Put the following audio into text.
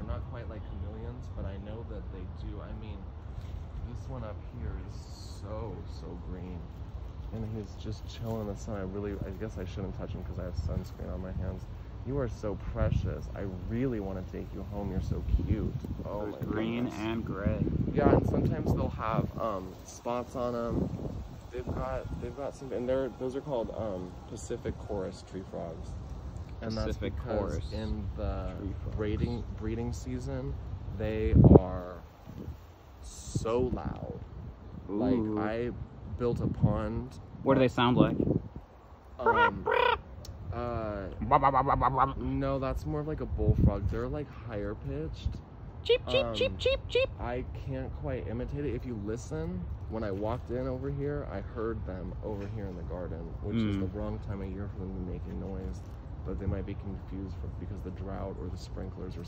They're not quite like chameleons, but I know that they do. I mean, this one up here is so so green, and he's just chilling in the sun. I really, I guess I shouldn't touch him because I have sunscreen on my hands. You are so precious. I really want to take you home. You're so cute. Oh There's my green goodness. and gray. Yeah, and sometimes they'll have um, spots on them. They've got they've got some, and they're those are called um, Pacific chorus tree frogs, and that's because in the breeding breeding season they are so loud. Ooh. Like I built a pond. what do they sound like? Um, uh, no, that's more of like a bullfrog. They're like higher pitched. Cheep, cheep, Um, cheep, cheep, cheep. I can't quite imitate it. If you listen, when I walked in over here, I heard them over here in the garden, which is Mm. the wrong time of year for them to be making noise. But they might be confused for, because the drought or the sprinklers or